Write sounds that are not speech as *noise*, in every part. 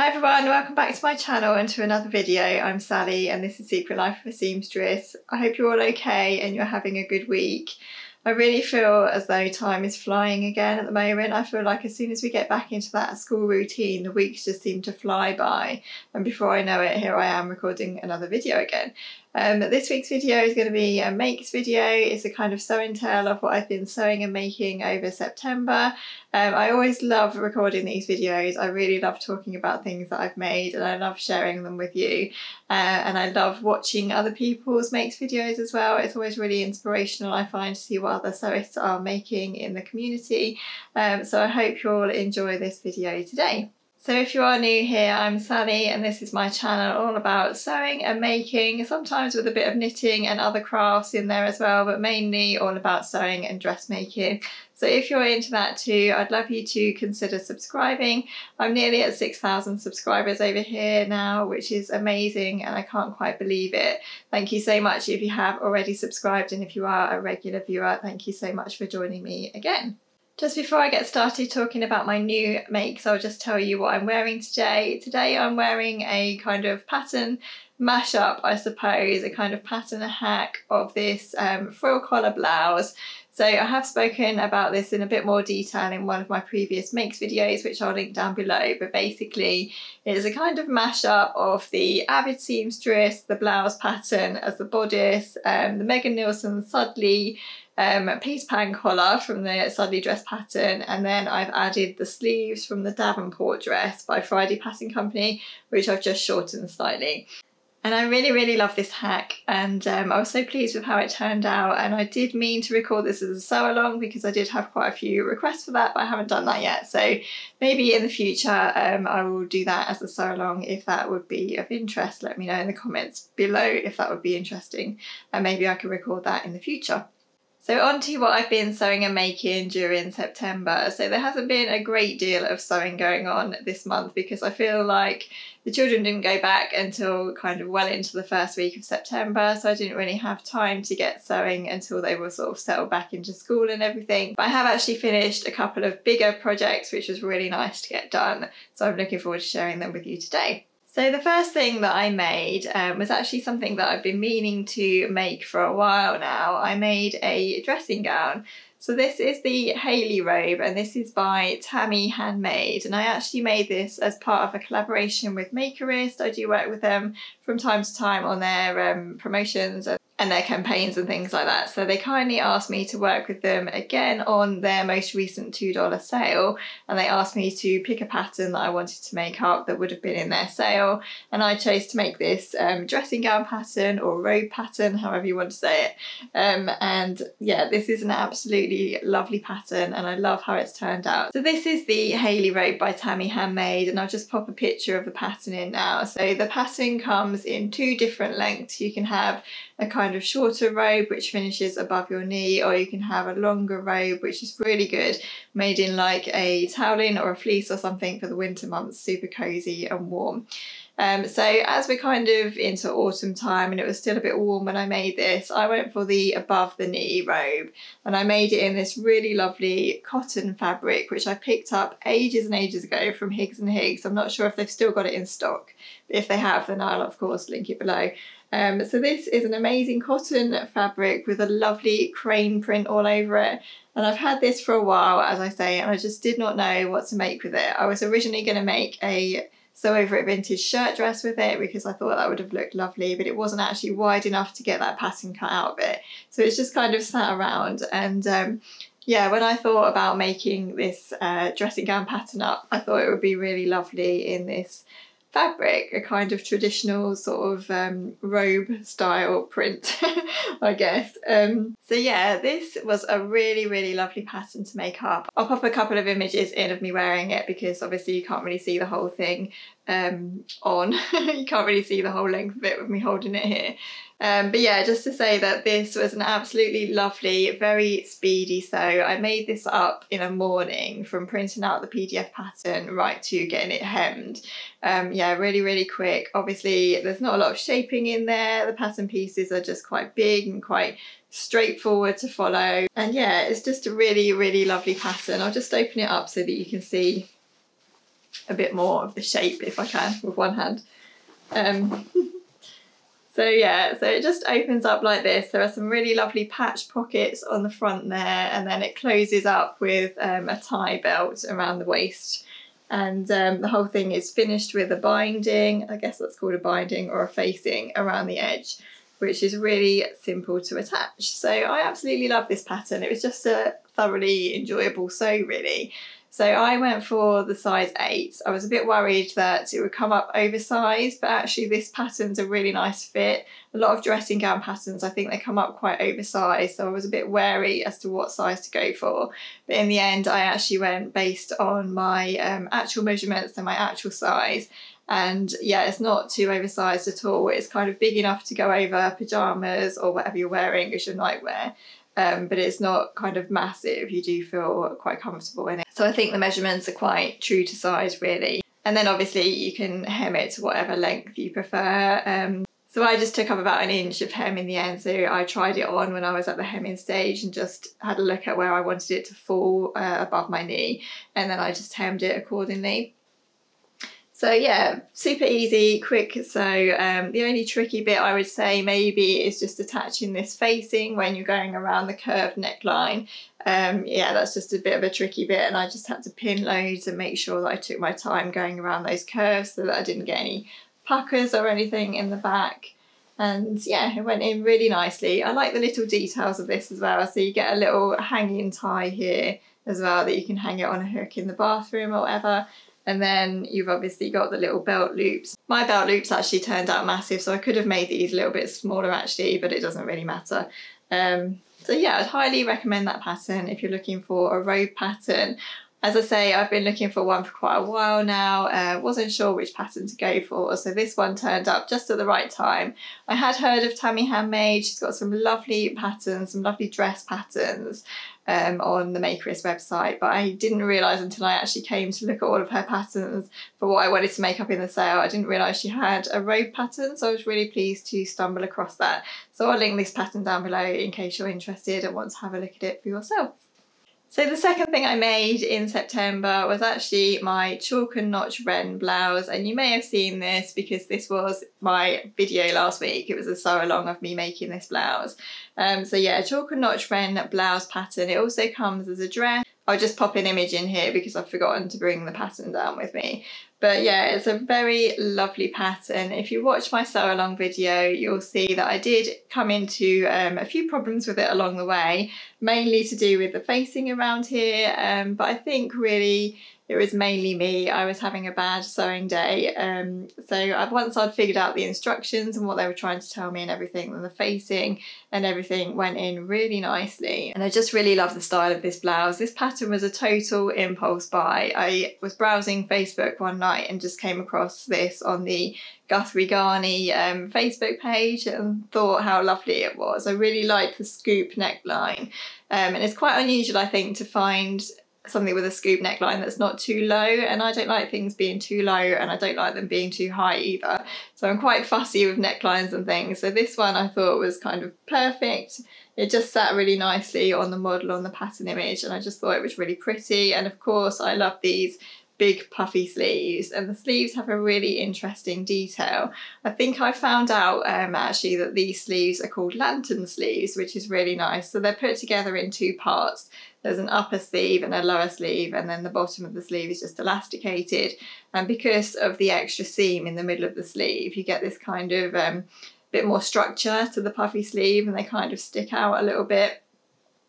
Hi everyone, welcome back to my channel and to another video. I'm Sally and this is Secret Life of a Seamstress. I hope you're all okay and you're having a good week. I really feel as though time is flying again at the moment. I feel like as soon as we get back into that school routine, the weeks just seem to fly by. And before I know it, here I am recording another video again. Um, this week's video is going to be a makes video. It's a kind of sew and tell of what I've been sewing and making over September. Um, I always love recording these videos. I really love talking about things that I've made and I love sharing them with you. Uh, and I love watching other people's makes videos as well. It's always really inspirational, I find, to see what other sewists are making in the community. Um, so I hope you all enjoy this video today. So if you are new here, I'm Sally and this is my channel all about sewing and making, sometimes with a bit of knitting and other crafts in there as well, but mainly all about sewing and dressmaking. So if you're into that too, I'd love you to consider subscribing. I'm nearly at 6,000 subscribers over here now, which is amazing and I can't quite believe it. Thank you so much if you have already subscribed and if you are a regular viewer, thank you so much for joining me again. Just before I get started talking about my new makes, I'll just tell you what I'm wearing today. Today I'm wearing a kind of pattern mashup, I suppose, a kind of pattern hack of this um, frill collar blouse. So I have spoken about this in a bit more detail in one of my previous makes videos, which I'll link down below. But basically, it's a kind of mashup of the Avid Seamstress, the blouse pattern as the bodice, um, the Megan Nielsen Sudley um, Peter Pan collar from the Sudley dress pattern and then I've added the sleeves from the Davenport dress by Friday Pattern Company which I've just shortened slightly. And I really, really love this hack and um, I was so pleased with how it turned out and I did mean to record this as a sew along because I did have quite a few requests for that but I haven't done that yet so maybe in the future um, I will do that as a sew along if that would be of interest let me know in the comments below if that would be interesting and maybe I could record that in the future. So on to what I've been sewing and making during September. So there hasn't been a great deal of sewing going on this month because I feel like the children didn't go back until kind of well into the first week of September. So I didn't really have time to get sewing until they were sort of settled back into school and everything. But I have actually finished a couple of bigger projects, which was really nice to get done. So I'm looking forward to sharing them with you today. So the first thing that I made um, was actually something that I've been meaning to make for a while now. I made a dressing gown. So this is the Hayley robe and this is by Tammy Handmade and I actually made this as part of a collaboration with Makerist. I do work with them from time to time on their um, promotions and their campaigns and things like that. So they kindly asked me to work with them again on their most recent $2 sale and they asked me to pick a pattern that I wanted to make up that would have been in their sale and I chose to make this um, dressing gown pattern or robe pattern, however you want to say it. Um, and yeah, this is an absolutely lovely pattern and I love how it's turned out. So this is the Hayley robe by Tammy Handmade and I'll just pop a picture of the pattern in now. So the pattern comes in two different lengths. You can have a kind of shorter robe which finishes above your knee or you can have a longer robe which is really good made in like a toweling or a fleece or something for the winter months super cozy and warm. Um, so as we're kind of into autumn time and it was still a bit warm when I made this, I went for the above the knee robe and I made it in this really lovely cotton fabric which I picked up ages and ages ago from Higgs and Higgs. I'm not sure if they've still got it in stock. But if they have then I'll of course link it below. Um, so this is an amazing cotton fabric with a lovely crane print all over it. And I've had this for a while, as I say, and I just did not know what to make with it. I was originally going to make a sew over it vintage shirt dress with it because I thought that would have looked lovely, but it wasn't actually wide enough to get that pattern cut out of it. So it's just kind of sat around and um, yeah, when I thought about making this uh, dressing gown pattern up, I thought it would be really lovely in this fabric, a kind of traditional sort of um, robe style print, *laughs* I guess. Um, so yeah, this was a really, really lovely pattern to make up. I'll pop a couple of images in of me wearing it because obviously you can't really see the whole thing um, on. *laughs* you can't really see the whole length of it with me holding it here. Um, but yeah, just to say that this was an absolutely lovely, very speedy sew. I made this up in a morning from printing out the PDF pattern right to getting it hemmed. Um, yeah, really, really quick. Obviously, there's not a lot of shaping in there. The pattern pieces are just quite big and quite straightforward to follow. And yeah, it's just a really, really lovely pattern. I'll just open it up so that you can see a bit more of the shape if I can with one hand. Um, *laughs* so yeah, so it just opens up like this. There are some really lovely patch pockets on the front there and then it closes up with um, a tie belt around the waist. And um, the whole thing is finished with a binding, I guess that's called a binding or a facing around the edge which is really simple to attach. So I absolutely love this pattern. It was just a thoroughly enjoyable sew really. So I went for the size 8. I was a bit worried that it would come up oversized, but actually this pattern's a really nice fit. A lot of dressing gown patterns, I think they come up quite oversized, so I was a bit wary as to what size to go for. But in the end, I actually went based on my um, actual measurements and my actual size. And yeah, it's not too oversized at all. It's kind of big enough to go over pyjamas or whatever you're wearing as your nightwear um, but it's not kind of massive. You do feel quite comfortable in it. So I think the measurements are quite true to size really. And then obviously you can hem it to whatever length you prefer. Um, so I just took up about an inch of hem in the end. So I tried it on when I was at the hemming stage and just had a look at where I wanted it to fall uh, above my knee. And then I just hemmed it accordingly. So yeah, super easy, quick So Um, the only tricky bit I would say maybe is just attaching this facing when you're going around the curved neckline. Um, yeah, that's just a bit of a tricky bit and I just had to pin loads and make sure that I took my time going around those curves so that I didn't get any puckers or anything in the back. And yeah, it went in really nicely. I like the little details of this as well. So you get a little hanging tie here as well that you can hang it on a hook in the bathroom or whatever. And then you've obviously got the little belt loops. My belt loops actually turned out massive, so I could have made these a little bit smaller actually, but it doesn't really matter. Um, so yeah, I'd highly recommend that pattern if you're looking for a robe pattern. As I say, I've been looking for one for quite a while now. Uh, wasn't sure which pattern to go for, so this one turned up just at the right time. I had heard of Tammy Handmade. She's got some lovely patterns, some lovely dress patterns um, on the Makerist website, but I didn't realise until I actually came to look at all of her patterns for what I wanted to make up in the sale. I didn't realise she had a robe pattern, so I was really pleased to stumble across that. So I'll link this pattern down below in case you're interested and want to have a look at it for yourself. So the second thing I made in September was actually my chalk and notch wren blouse and you may have seen this because this was my video last week. It was a sew along of me making this blouse. Um, so yeah, chalk and notch wren blouse pattern. It also comes as a dress. I'll just pop an image in here because I've forgotten to bring the pattern down with me. But yeah, it's a very lovely pattern. If you watch my sew along video, you'll see that I did come into um, a few problems with it along the way, mainly to do with the facing around here. Um, but I think really it was mainly me. I was having a bad sewing day. Um, so I, once I'd figured out the instructions and what they were trying to tell me and everything, and the facing and everything went in really nicely. And I just really love the style of this blouse. This pattern was a total impulse buy. I was browsing Facebook one night and just came across this on the Guthrie Ghani um, Facebook page and thought how lovely it was. I really like the scoop neckline. Um, and it's quite unusual, I think, to find something with a scoop neckline that's not too low and I don't like things being too low and I don't like them being too high either. So I'm quite fussy with necklines and things. So this one I thought was kind of perfect. It just sat really nicely on the model on the pattern image and I just thought it was really pretty. And of course I love these big puffy sleeves and the sleeves have a really interesting detail. I think I found out um, actually that these sleeves are called lantern sleeves which is really nice. So they're put together in two parts. There's an upper sleeve and a lower sleeve and then the bottom of the sleeve is just elasticated and because of the extra seam in the middle of the sleeve you get this kind of um, bit more structure to the puffy sleeve and they kind of stick out a little bit.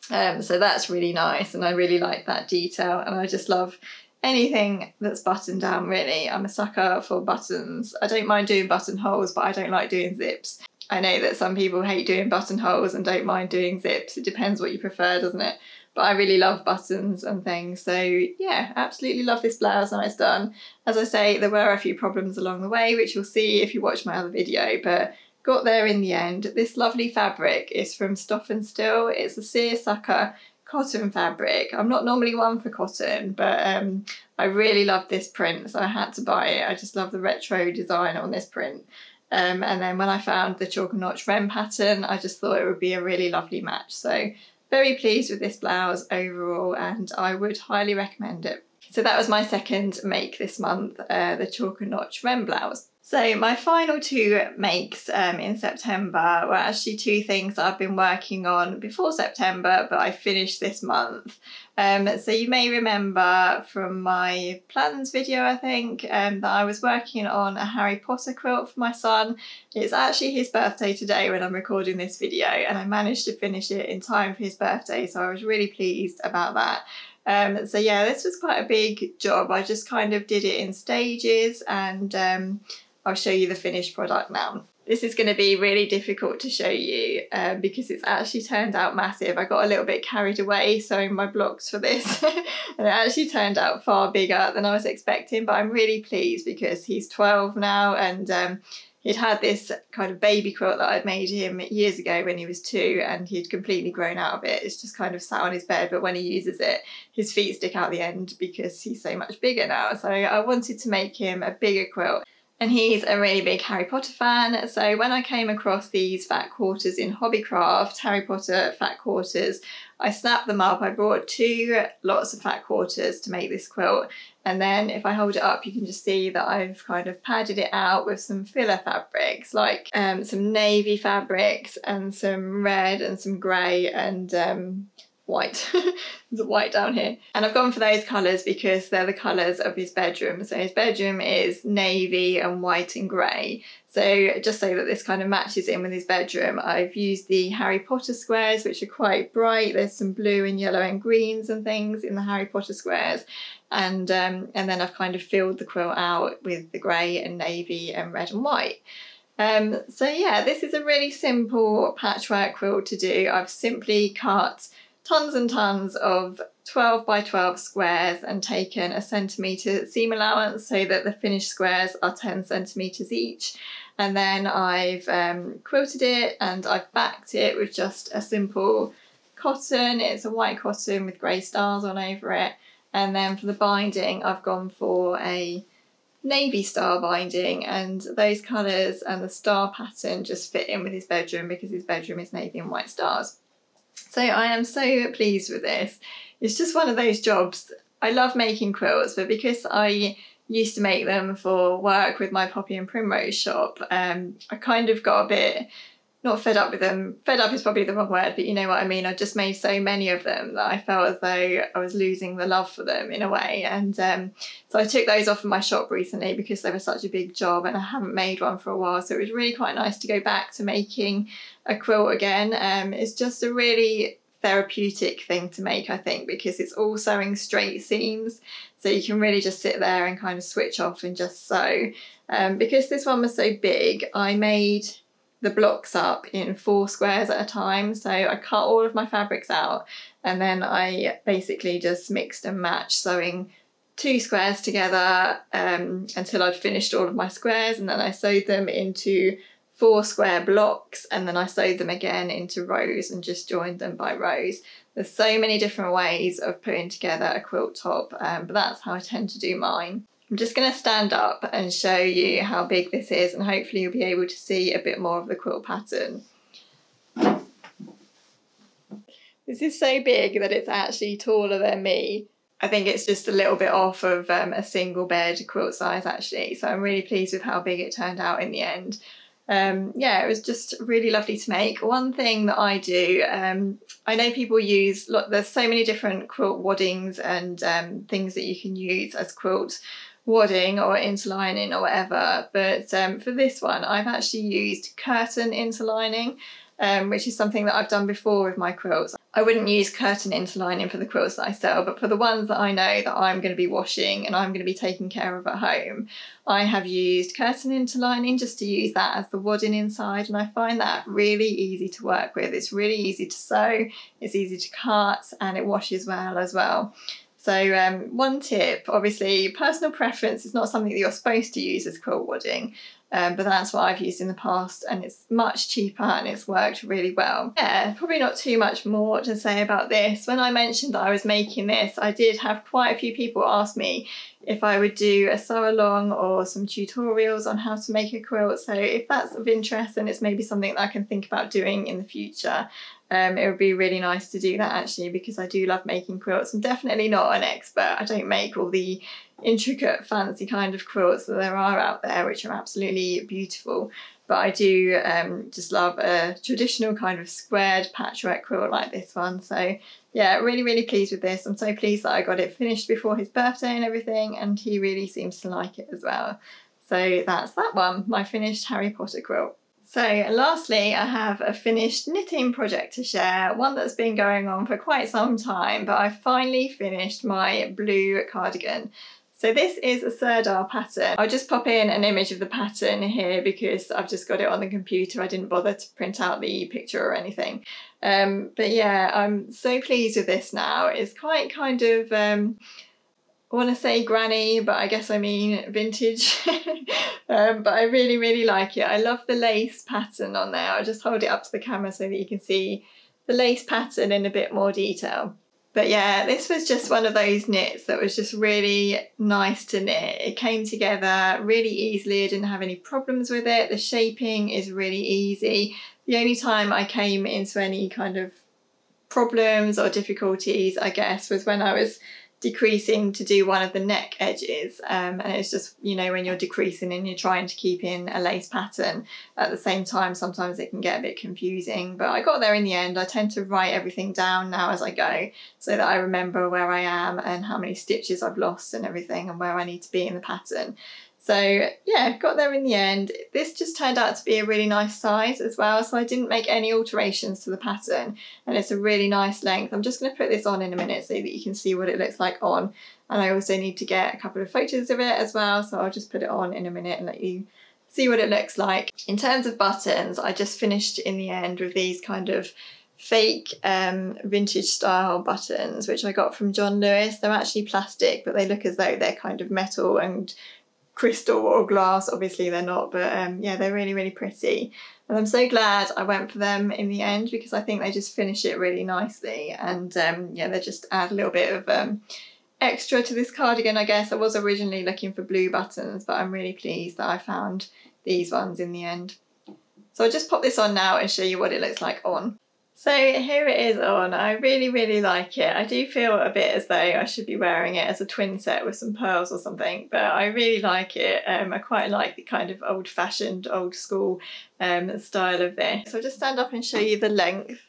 Um, so that's really nice and I really like that detail and I just love anything that's buttoned down really. I'm a sucker for buttons. I don't mind doing buttonholes but I don't like doing zips. I know that some people hate doing buttonholes and don't mind doing zips. It depends what you prefer, doesn't it? But I really love buttons and things. So yeah, absolutely love this blouse and it's done. As I say, there were a few problems along the way, which you'll see if you watch my other video, but got there in the end. This lovely fabric is from Stoff & Stil. It's a seersucker cotton fabric. I'm not normally one for cotton, but um, I really love this print, so I had to buy it. I just love the retro design on this print. Um, and then when I found the chalk and notch wren pattern, I just thought it would be a really lovely match. So very pleased with this blouse overall and I would highly recommend it. So that was my second make this month, uh, the Chalk and Notch Wren blouse. So my final two makes um, in September were actually two things I've been working on before September, but I finished this month. Um, so you may remember from my plans video, I think, um, that I was working on a Harry Potter quilt for my son. It's actually his birthday today when I'm recording this video, and I managed to finish it in time for his birthday, so I was really pleased about that. Um, so yeah, this was quite a big job. I just kind of did it in stages and um, I'll show you the finished product now. This is going to be really difficult to show you um, because it's actually turned out massive. I got a little bit carried away sewing my blocks for this *laughs* and it actually turned out far bigger than I was expecting but I'm really pleased because he's 12 now and um, he'd had this kind of baby quilt that I'd made him years ago when he was two and he'd completely grown out of it. It's just kind of sat on his bed, but when he uses it, his feet stick out the end because he's so much bigger now. So I wanted to make him a bigger quilt and he's a really big Harry Potter fan. So when I came across these fat quarters in Hobbycraft, Harry Potter fat quarters, I snapped them up. I brought two lots of fat quarters to make this quilt. And then if I hold it up, you can just see that I've kind of padded it out with some filler fabrics, like um, some navy fabrics and some red and some grey and um, white. *laughs* There's a white down here. And I've gone for those colours because they're the colours of his bedroom. So his bedroom is navy and white and grey. So just so that this kind of matches in with his bedroom, I've used the Harry Potter squares, which are quite bright. There's some blue and yellow and greens and things in the Harry Potter squares. And, um, and then I've kind of filled the quilt out with the grey and navy and red and white. Um, so yeah, this is a really simple patchwork quilt to do. I've simply cut tons and tons of 12 by 12 squares and taken a centimetre seam allowance so that the finished squares are 10 centimetres each. And then I've um, quilted it and I've backed it with just a simple cotton. It's a white cotton with grey stars on over it. And then for the binding, I've gone for a navy star binding and those colours and the star pattern just fit in with his bedroom because his bedroom is navy and white stars. So I am so pleased with this. It's just one of those jobs. I love making quilts, but because I used to make them for work with my Poppy and Primrose shop, um, I kind of got a bit not fed up with them. Fed up is probably the wrong word, but you know what I mean. I just made so many of them that I felt as though I was losing the love for them in a way. And um, so I took those off of my shop recently because they were such a big job and I haven't made one for a while. So it was really quite nice to go back to making a quilt again. Um, it's just a really therapeutic thing to make, I think, because it's all sewing straight seams. So you can really just sit there and kind of switch off and just sew. Um, because this one was so big, I made the blocks up in four squares at a time. So I cut all of my fabrics out and then I basically just mixed and matched sewing two squares together um, until I'd finished all of my squares and then I sewed them into four square blocks and then I sewed them again into rows and just joined them by rows. There's so many different ways of putting together a quilt top, um, but that's how I tend to do mine. I'm just going to stand up and show you how big this is and hopefully you'll be able to see a bit more of the quilt pattern. This is so big that it's actually taller than me. I think it's just a little bit off of um, a single bed quilt size actually, so I'm really pleased with how big it turned out in the end. Um, yeah, it was just really lovely to make. One thing that I do, um, I know people use, look, there's so many different quilt waddings and um, things that you can use as quilt wadding or interlining or whatever. But um, for this one, I've actually used curtain interlining, um, which is something that I've done before with my quilts. I wouldn't use curtain interlining for the quilts that I sell, but for the ones that I know that I'm going to be washing and I'm going to be taking care of at home, I have used curtain interlining just to use that as the wadding inside, and I find that really easy to work with. It's really easy to sew, it's easy to cut, and it washes well as well. So um, one tip, obviously personal preference is not something that you're supposed to use as quilt wadding, um, but that's what I've used in the past and it's much cheaper and it's worked really well. Yeah, probably not too much more to say about this. When I mentioned that I was making this, I did have quite a few people ask me if I would do a sew along or some tutorials on how to make a quilt. So if that's of interest and it's maybe something that I can think about doing in the future, um, it would be really nice to do that actually because I do love making quilts. I'm definitely not an expert. I don't make all the intricate fancy kind of quilts that there are out there which are absolutely beautiful. But I do um, just love a traditional kind of squared patchwork quilt like this one. So yeah really really pleased with this. I'm so pleased that I got it finished before his birthday and everything and he really seems to like it as well. So that's that one my finished Harry Potter quilt so lastly, I have a finished knitting project to share, one that's been going on for quite some time, but I finally finished my blue cardigan. So this is a Sirdar pattern. I'll just pop in an image of the pattern here because I've just got it on the computer. I didn't bother to print out the picture or anything. Um, but yeah, I'm so pleased with this now. It's quite kind of, um, Want to say granny, but I guess I mean vintage. *laughs* um, but I really, really like it. I love the lace pattern on there. I'll just hold it up to the camera so that you can see the lace pattern in a bit more detail. But yeah, this was just one of those knits that was just really nice to knit. It came together really easily. I didn't have any problems with it. The shaping is really easy. The only time I came into any kind of problems or difficulties, I guess, was when I was decreasing to do one of the neck edges um, and it's just you know when you're decreasing and you're trying to keep in a lace pattern at the same time sometimes it can get a bit confusing. But I got there in the end. I tend to write everything down now as I go so that I remember where I am and how many stitches I've lost and everything and where I need to be in the pattern so yeah, got there in the end. This just turned out to be a really nice size as well, so I didn't make any alterations to the pattern and it's a really nice length. I'm just going to put this on in a minute so that you can see what it looks like on and I also need to get a couple of photos of it as well, so I'll just put it on in a minute and let you see what it looks like. In terms of buttons, I just finished in the end with these kind of fake um, vintage style buttons which I got from John Lewis. They're actually plastic but they look as though they're kind of metal and crystal or glass. Obviously they're not, but um, yeah, they're really, really pretty. And I'm so glad I went for them in the end because I think they just finish it really nicely. And um, yeah, they just add a little bit of um, extra to this cardigan, I guess. I was originally looking for blue buttons, but I'm really pleased that I found these ones in the end. So I'll just pop this on now and show you what it looks like on. So here it is on. I really, really like it. I do feel a bit as though I should be wearing it as a twin set with some pearls or something, but I really like it. Um, I quite like the kind of old fashioned, old school um, style of this. So I'll just stand up and show you the length.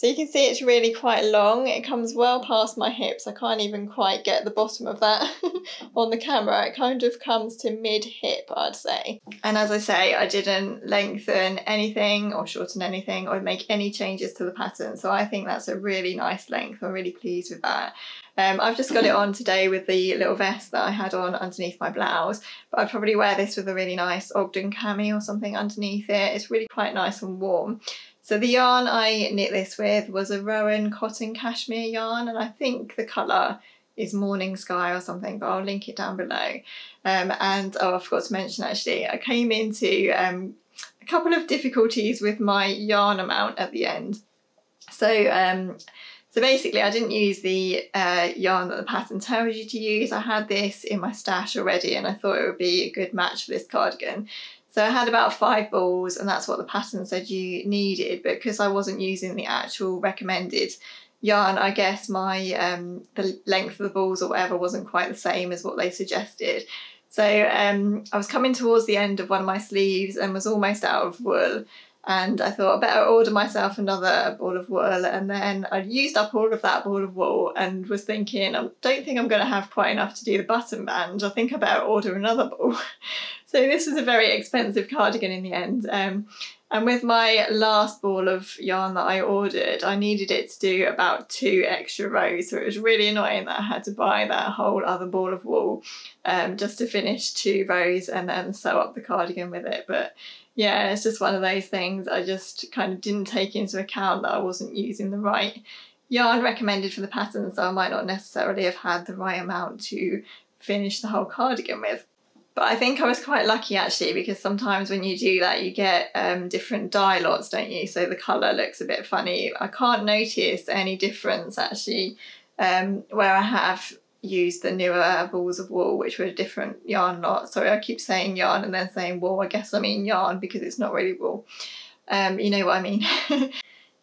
So you can see it's really quite long. It comes well past my hips. I can't even quite get the bottom of that *laughs* on the camera. It kind of comes to mid hip, I'd say. And as I say, I didn't lengthen anything or shorten anything or make any changes to the pattern. So I think that's a really nice length. I'm really pleased with that. Um, I've just got it on today with the little vest that I had on underneath my blouse, but I'd probably wear this with a really nice Ogden cami or something underneath it. It's really quite nice and warm. So the yarn I knit this with was a Rowan cotton cashmere yarn and I think the colour is Morning Sky or something, but I'll link it down below. Um, and oh, I forgot to mention actually, I came into um, a couple of difficulties with my yarn amount at the end. So um, so basically I didn't use the uh, yarn that the pattern tells you to use. I had this in my stash already and I thought it would be a good match for this cardigan. So I had about five balls and that's what the pattern said you needed, but because I wasn't using the actual recommended yarn, I guess my um, the length of the balls or whatever wasn't quite the same as what they suggested. So um, I was coming towards the end of one of my sleeves and was almost out of wool and I thought I better order myself another ball of wool. And then I'd used up all of that ball of wool and was thinking I don't think I'm going to have quite enough to do the button band. I think I better order another ball *laughs* so this was a very expensive cardigan in the end um, and with my last ball of yarn that I ordered I needed it to do about two extra rows so it was really annoying that I had to buy that whole other ball of wool um, just to finish two rows and then sew up the cardigan with it but yeah, it's just one of those things. I just kind of didn't take into account that I wasn't using the right yarn recommended for the pattern, so I might not necessarily have had the right amount to finish the whole cardigan with. But I think I was quite lucky actually because sometimes when you do that, you get um, different dye lots, don't you? So the colour looks a bit funny. I can't notice any difference actually um, where I have used the newer balls of wool, which were a different yarn lot. Sorry, I keep saying yarn and then saying wool. I guess I mean yarn because it's not really wool. Um, you know what I mean. *laughs*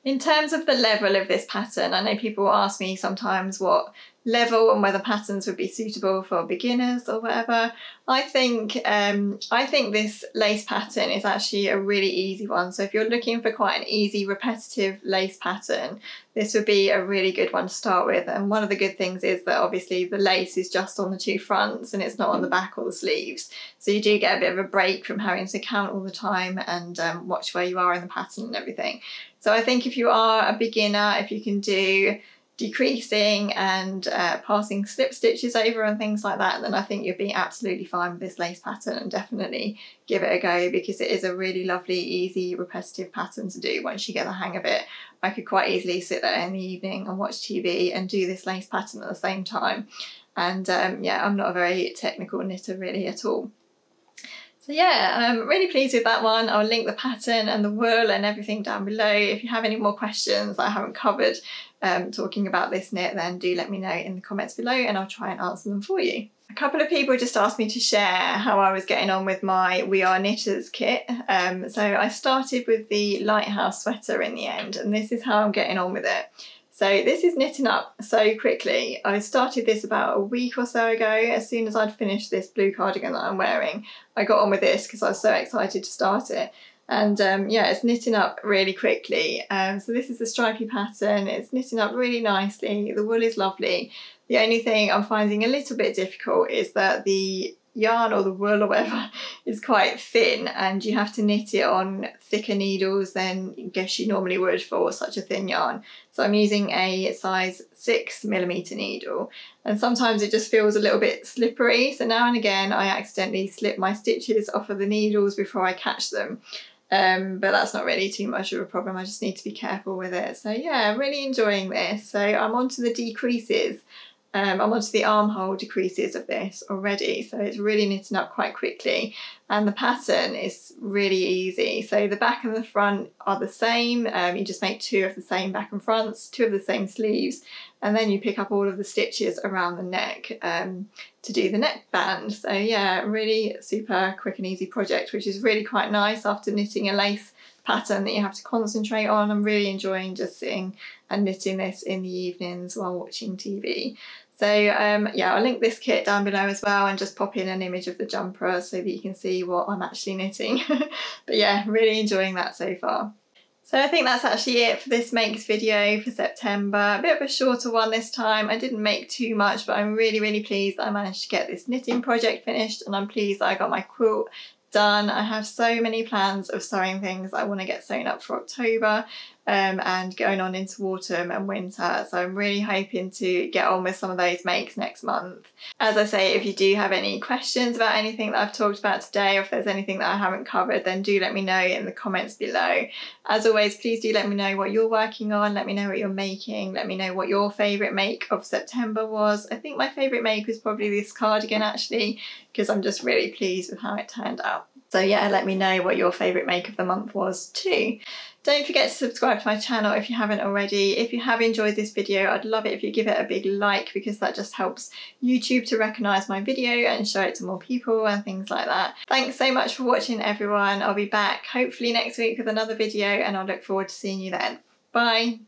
In terms of the level of this pattern, I know people ask me sometimes what level and whether patterns would be suitable for beginners or whatever. I think um, I think this lace pattern is actually a really easy one. So if you're looking for quite an easy repetitive lace pattern, this would be a really good one to start with. And one of the good things is that obviously the lace is just on the two fronts and it's not on the back or the sleeves. So you do get a bit of a break from having to count all the time and um, watch where you are in the pattern and everything. So I think if you are a beginner, if you can do decreasing and uh, passing slip stitches over and things like that, then I think you'll be absolutely fine with this lace pattern and definitely give it a go because it is a really lovely, easy, repetitive pattern to do once you get the hang of it. I could quite easily sit there in the evening and watch TV and do this lace pattern at the same time. And um, yeah, I'm not a very technical knitter really at all. So yeah, I'm really pleased with that one. I'll link the pattern and the wool and everything down below. If you have any more questions I haven't covered um, talking about this knit, then do let me know in the comments below and I'll try and answer them for you. A couple of people just asked me to share how I was getting on with my We Are Knitters kit. Um, so I started with the Lighthouse sweater in the end and this is how I'm getting on with it. So this is knitting up so quickly. I started this about a week or so ago. As soon as I'd finished this blue cardigan that I'm wearing, I got on with this because I was so excited to start it. And um, yeah, it's knitting up really quickly. Um, so this is the stripy pattern. It's knitting up really nicely. The wool is lovely. The only thing I'm finding a little bit difficult is that the yarn or the wool or whatever *laughs* is quite thin and you have to knit it on thicker needles than I guess you normally would for such a thin yarn. So I'm using a size six millimeter needle and sometimes it just feels a little bit slippery. So now and again I accidentally slip my stitches off of the needles before I catch them. Um, but that's not really too much of a problem. I just need to be careful with it. So yeah, I'm really enjoying this. So I'm on to the decreases. Um, I'm onto the armhole decreases of this already, so it's really knitting up quite quickly. And the pattern is really easy. So the back and the front are the same. Um, you just make two of the same back and fronts, two of the same sleeves, and then you pick up all of the stitches around the neck um, to do the neck band. So yeah, really super quick and easy project, which is really quite nice after knitting a lace pattern that you have to concentrate on. I'm really enjoying just sitting and knitting this in the evenings while watching TV. So um, yeah, I'll link this kit down below as well and just pop in an image of the jumper so that you can see what I'm actually knitting. *laughs* but yeah, really enjoying that so far. So I think that's actually it for this makes video for September. A bit of a shorter one this time. I didn't make too much, but I'm really, really pleased I managed to get this knitting project finished and I'm pleased I got my quilt done. I have so many plans of sewing things I want to get sewn up for October um, and going on into autumn and winter. So I'm really hoping to get on with some of those makes next month. As I say, if you do have any questions about anything that I've talked about today or if there's anything that I haven't covered, then do let me know in the comments below. As always, please do let me know what you're working on. Let me know what you're making. Let me know what your favourite make of September was. I think my favourite make was probably this cardigan actually because I'm just really pleased with how it turned out. So yeah, let me know what your favourite make of the month was too. Don't forget to subscribe to my channel if you haven't already. If you have enjoyed this video, I'd love it if you give it a big like because that just helps YouTube to recognise my video and show it to more people and things like that. Thanks so much for watching everyone. I'll be back hopefully next week with another video and I'll look forward to seeing you then. Bye!